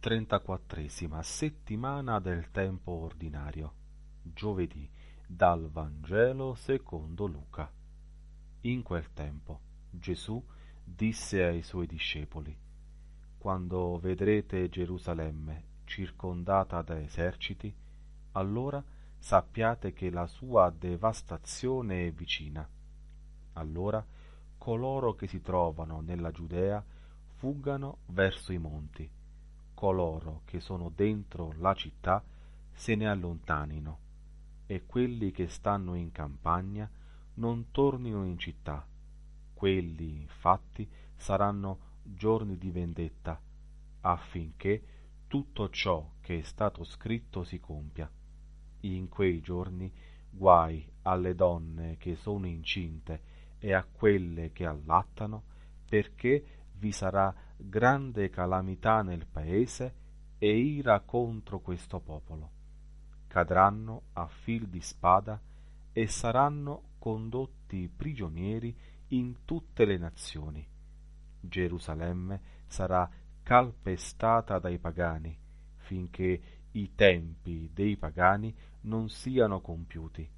Trentaquattresima settimana del tempo ordinario. Giovedì dal Vangelo secondo Luca. In quel tempo Gesù disse ai suoi discepoli Quando vedrete Gerusalemme circondata da eserciti, allora sappiate che la sua devastazione è vicina. Allora coloro che si trovano nella Giudea fuggano verso i monti coloro che sono dentro la città se ne allontanino e quelli che stanno in campagna non tornino in città. Quelli, infatti, saranno giorni di vendetta, affinché tutto ciò che è stato scritto si compia. In quei giorni guai alle donne che sono incinte e a quelle che allattano, perché vi sarà grande calamità nel paese e ira contro questo popolo. Cadranno a fil di spada e saranno condotti prigionieri in tutte le nazioni. Gerusalemme sarà calpestata dai pagani, finché i tempi dei pagani non siano compiuti.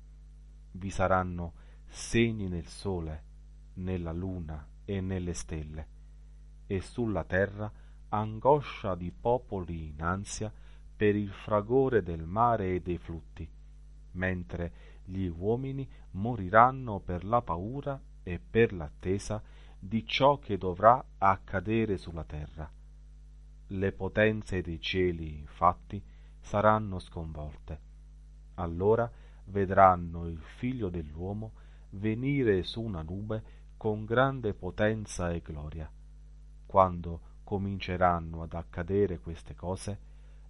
Vi saranno segni nel sole, nella luna e nelle stelle e sulla terra angoscia di popoli in ansia per il fragore del mare e dei flutti, mentre gli uomini moriranno per la paura e per l'attesa di ciò che dovrà accadere sulla terra. Le potenze dei cieli, infatti, saranno sconvolte. Allora vedranno il figlio dell'uomo venire su una nube con grande potenza e gloria quando cominceranno ad accadere queste cose,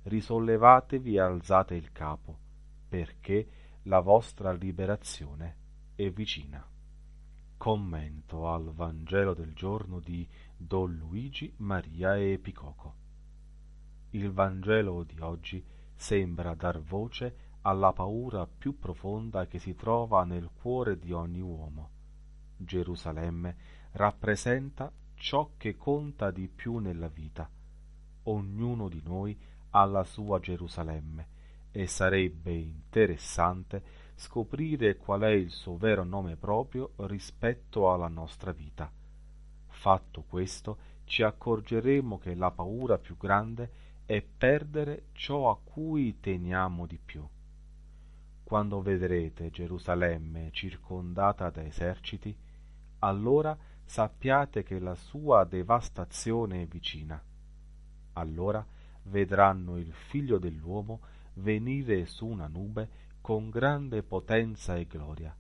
risollevatevi e alzate il capo, perché la vostra liberazione è vicina. Commento al Vangelo del giorno di Don Luigi Maria Epicoco. Il Vangelo di oggi sembra dar voce alla paura più profonda che si trova nel cuore di ogni uomo. Gerusalemme rappresenta ciò che conta di più nella vita. Ognuno di noi ha la sua Gerusalemme e sarebbe interessante scoprire qual è il suo vero nome proprio rispetto alla nostra vita. Fatto questo, ci accorgeremo che la paura più grande è perdere ciò a cui teniamo di più. Quando vedrete Gerusalemme circondata da eserciti, allora sappiate che la sua devastazione è vicina. Allora vedranno il figlio dell'uomo venire su una nube con grande potenza e gloria.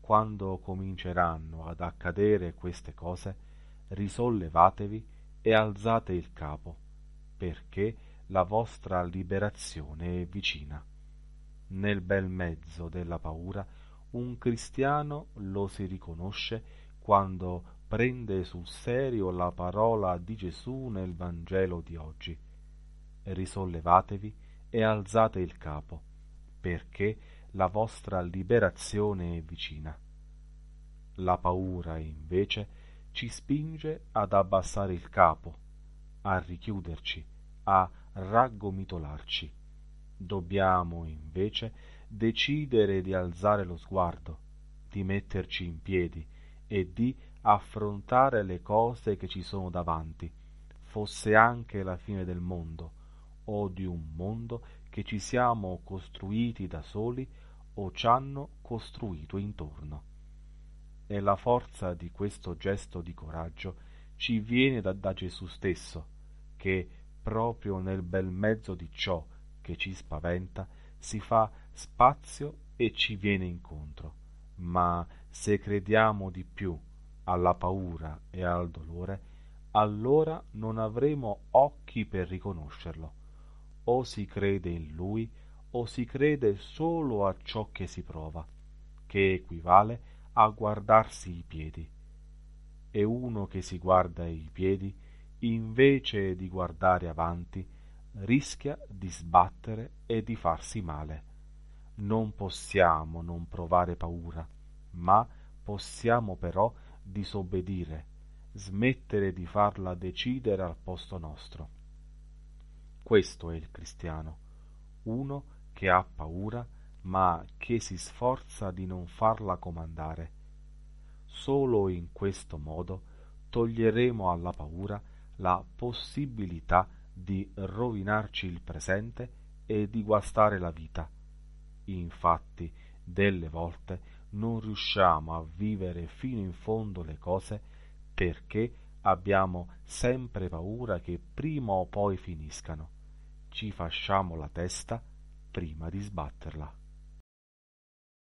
Quando cominceranno ad accadere queste cose, risollevatevi e alzate il capo, perché la vostra liberazione è vicina. Nel bel mezzo della paura un cristiano lo si riconosce quando prende sul serio la parola di Gesù nel Vangelo di oggi. Risollevatevi e alzate il capo, perché la vostra liberazione è vicina. La paura, invece, ci spinge ad abbassare il capo, a richiuderci, a raggomitolarci. Dobbiamo, invece, decidere di alzare lo sguardo, di metterci in piedi, e di affrontare le cose che ci sono davanti, fosse anche la fine del mondo, o di un mondo che ci siamo costruiti da soli o ci hanno costruito intorno. E la forza di questo gesto di coraggio ci viene da, da Gesù stesso, che proprio nel bel mezzo di ciò che ci spaventa si fa spazio e ci viene incontro ma se crediamo di più alla paura e al dolore, allora non avremo occhi per riconoscerlo. O si crede in lui, o si crede solo a ciò che si prova, che equivale a guardarsi i piedi. E uno che si guarda i piedi, invece di guardare avanti, rischia di sbattere e di farsi male non possiamo non provare paura, ma possiamo però disobbedire, smettere di farla decidere al posto nostro. Questo è il cristiano, uno che ha paura ma che si sforza di non farla comandare. Solo in questo modo toglieremo alla paura la possibilità di rovinarci il presente e di guastare la vita. Infatti, delle volte non riusciamo a vivere fino in fondo le cose perché abbiamo sempre paura che prima o poi finiscano. Ci fasciamo la testa prima di sbatterla.